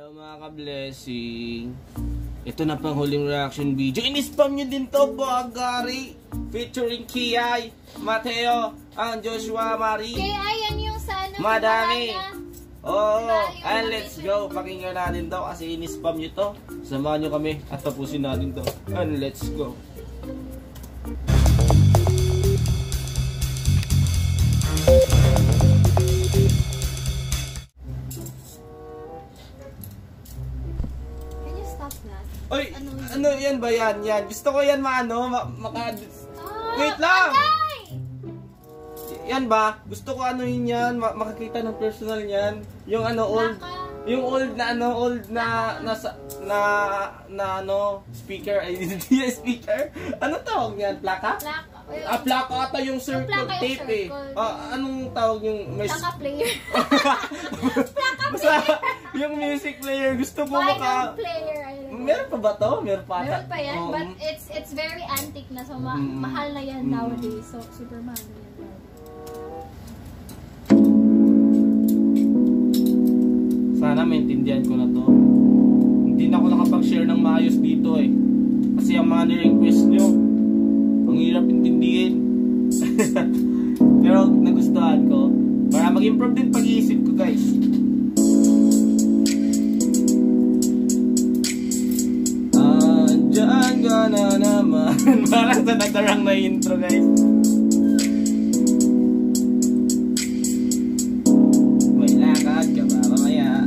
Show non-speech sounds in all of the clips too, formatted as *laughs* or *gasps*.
Hello mga ka-blessing. Ito na pang huling reaction video. In-spam nyo din to, Bagari. Featuring Kiay, Mateo, ang Joshua Marie. Kaya yan yung sa ano. Madami. Oo, Malayo and let's go. Pakinggan natin to kasi in-spam nyo to. Samahan nyo kami at tapusin natin to. And let's go. Can Oy, Ano ano yan ba yan? Yan. Gusto ko yan maano, ma maka... Ah, Wait lang! Agay! Yan ba? Gusto ko ano yun yan, ma- makakita ng personal yan. Yung ano, old... Naka- Yung old na ano, old na nasa na na ano, speaker, ay *laughs* speaker. Ano tawag niyan? Plaka? Plaka. Ah, plaka ata yung circle plaka yung tape eh. circle. Ah, anong tawag yung may Plaka player. *laughs* Basta yung music player gusto ko Vinyl maka player. Meron pa ba to? Meron pa? Meron pa yan, Oo. but it's it's very antique na. So, ma- Mm. mahal na yan Mm. nowadays. So, super mahal na yan. Sana maintindihan ko na to. Hindi na ako nakapag-share ng maayos dito eh. Kasi ang mga ni-request nyo. *laughs* Pero nagustuhan ko. Para mag-improve din pag-iisip ko guys. Andiyan ka na naman. *laughs* Parang sa nagdarang na intro guys. May lakad ka ba mamaya?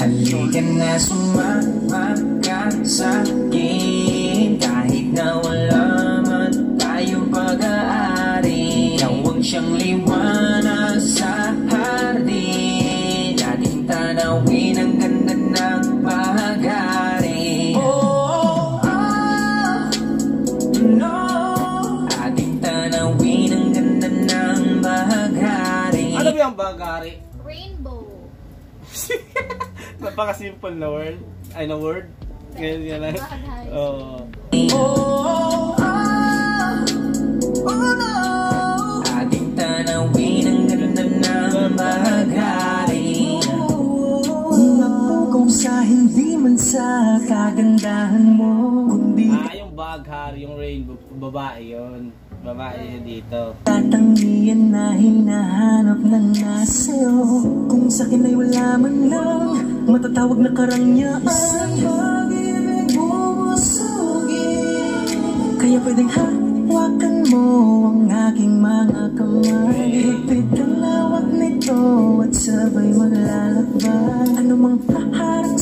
Halika na sumama ka sa akin Napaka-simple na word. Ay, na word. Ngayon yan lang. Oo. Oh, ah, oh no Ating tanawin ang ganda ng bahagari Napugong sa hindi man sa kagandahan mo Kundi Ah, yung baghari, yung rainbow, babae yon Babae yun dito. Tatanggihan na hinahanap ng nasa'yo Kung sa'kin ay wala man lang Matatawag na karangyaan Kaya pwedeng hawakan mo ang aking mga kamay. Higpit ang lawak nito at sabay maglalakbay. Ano mang haharap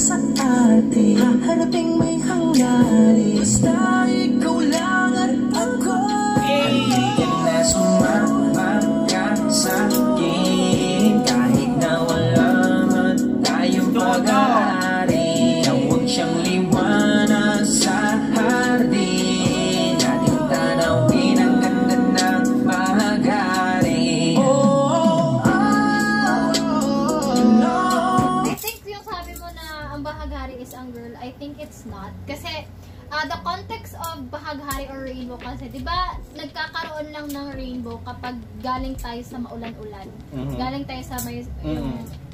nagkakaroon lang ng rainbow kapag galing tayo sa maulan-ulan. Mhm. Galing tayo sa may, Mm. yung,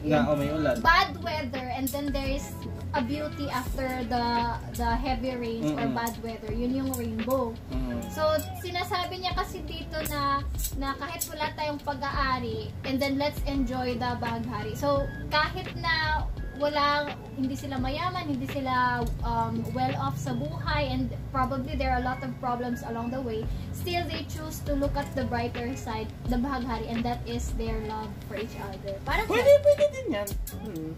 Na, oh, may ulan. bad weather and then there is a beauty after the the heavy rains or Mm-mm. bad weather. Yun yung rainbow. Mm. So, sinasabi niya kasi dito na na kahit wala tayong pag-aari and then let's enjoy the baghari. So, kahit na wala, hindi sila mayaman, hindi sila um, well off sa buhay and probably there are a lot of problems along the way, still they choose to look at the brighter side, the baghari, and that is their love for each other. Parang Pwede, pwede din yan. Hmm.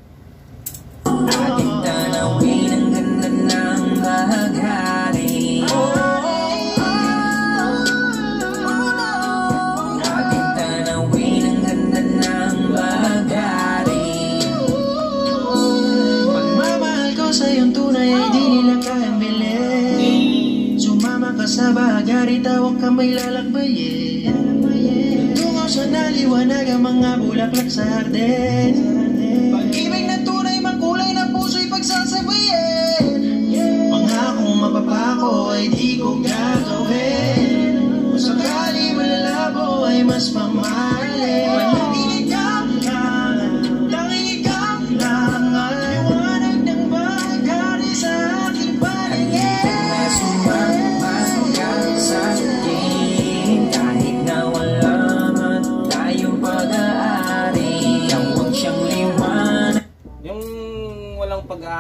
Ang mga bulaklak sa hardin. Pag-ibig na tunay, makulay na puso'y pagsasabayin Pangakong mapapako ay di ko gagawin. Kung sakali malalabo ay mas mamahalin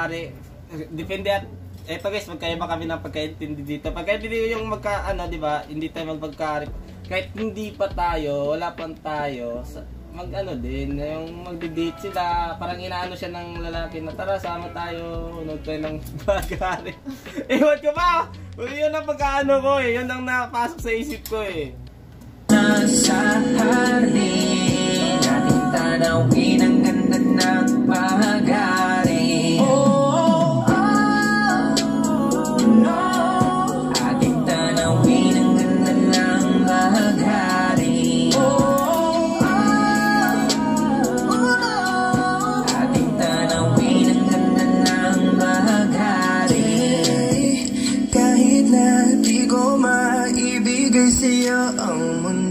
pag-aari. Depende at eto guys, magkaiba kami ng pagkaintindi dito. Pagkaintindi yung magka, ano, di ba, hindi tayo magpagkaari. Kahit hindi pa tayo, wala pa tayo, sa- mag ano din, yung magdi-date sila, parang inaano siya ng lalaki na tara, sama tayo, unod tayo ng *laughs* pag-aari. *laughs* Ewan ko ba? Yun ang pagkaano ko eh, yun ang napasok sa isip ko eh. Nasa hardin Ating tanawin ang ganda ng bahagari dia ang mundo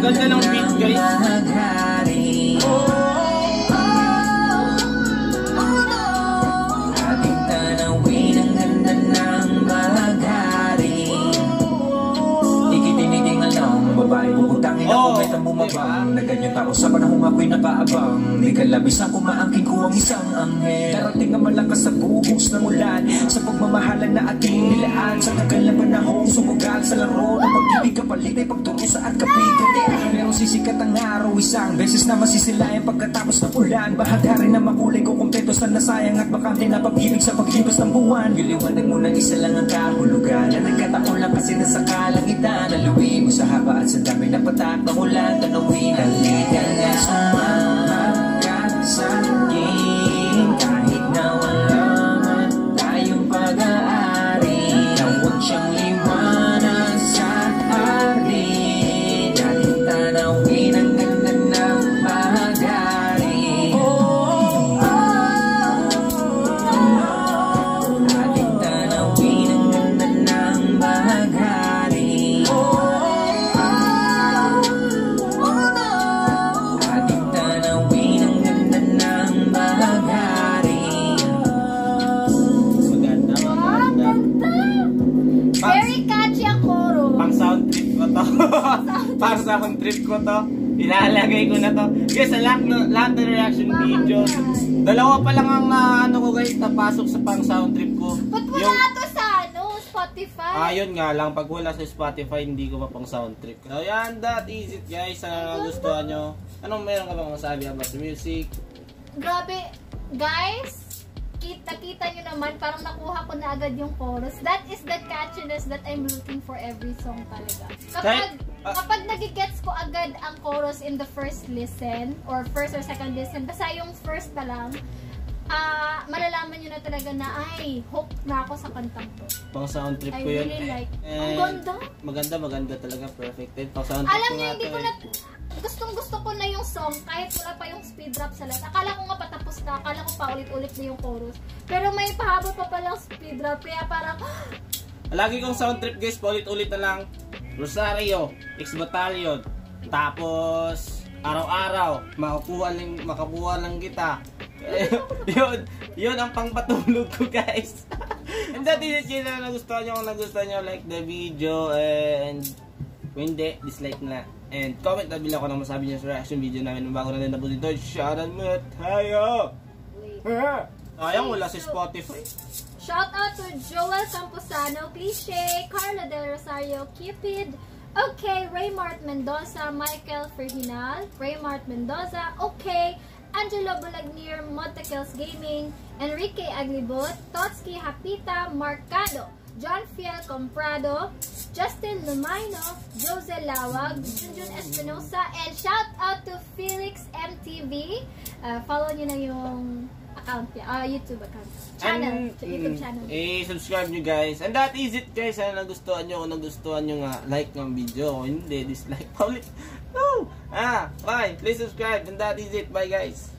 ang ganda ng beat, guys. bumabang Na ganyan tao. Sa panahong ako'y nakaabang Di kalabis ang kumaangkin ang isang anghel. Darating ang malakas sa buhos ng ulan Sa pagmamahalan na ating nilaan Sa tagal na panahong sumugal sa laro Ng pag-ibig kapalit ay pagturusa at kapigat Pero sisikat ang araw isang beses na masisilayan Pagkatapos ng ulan. Bahagari na makulay ko kumpletos na nasayang At bakante na pag-ibig sa paglipas ng buwan. Giliwanag mo na isa lang ang kahulugan. Na nagkataon lang kasi nasa kalangitan Naluwi mo sa haba at sa dami na patak ng ulan Tanawin ang liga nga Pang sound trip ko to. Ilalagay ko na to. Guys, sa lahat, na, lahat ng reaction videos, dalawa pa lang ang na, ano ko guys, napasok sa pang sound trip ko. Ba't wala Yung- to sa ano, Spotify? Ah, yun nga lang. Pag wala sa Spotify, hindi ko pa pang sound trip. So, yan. That is it, guys. Sana nagustuhan nyo. Anong meron ka bang masabi about the music? Grabe, guys, kita-kita nyo naman, parang nakuha ko na agad yung chorus. That is the catchiness that I'm looking for every song talaga. Kapag, ah. Kapag nagigets ko agad ang chorus in the first listen, or first or second listen, basta yung first pa lang, ah malalaman nyo na talaga na, ay, hooked na ako sa kantang to. Pang sound trip I ko yun. really like. Eh, Ang ganda. Maganda, maganda talaga. Perfect. Eh, Pang sound trip Alam nga hindi ko na, gustong gusto ko na yung song kahit wala pa yung speed drop sa lahat. Akala ko nga patapos na, akala ko pa ulit-ulit na yung chorus. Pero may pahaba pa palang speed drop, kaya parang, *gasps* Lagi kong sound trip guys, paulit-ulit na lang. Rosario, X Battalion. Tapos, araw-araw, makakuha lang, makakuha lang kita. *laughs* yun, yun ang pangpatulog ko guys. and that is it, na nagustuhan nyo. Kung nagustuhan nyo, like the video and kung hindi, dislike na. And comment na bila ko na masabi nyo sa reaction video namin. Bago na din na po dito, shoutout mo tayo! Sayang, wala sa Spotify. Shout out to Joel Camposano, Cliche, Carla Del Rosario, Cupid, okay, Raymart Mendoza, Michael Ferhinal, Raymart Mendoza, okay, Angelo Balagnier, Montequels Gaming, Enrique Aglibot, Totski Hapita, Marcado, John Fiel Comprado, Justin Lumaino, Jose Lawag, Junjun Espinosa, and shout out to Felix MTV. Uh, follow nyo na yung account niya, ah, YouTube account. Channel, And, YouTube mm, channel. I-subscribe nyo guys. And that is it guys. Sana nagustuhan nyo. Kung nagustuhan nyo nga, like ng video. Kung hindi, dislike. Paulit. No! *laughs* Ah, bye. Please subscribe. And that is it. Bye guys.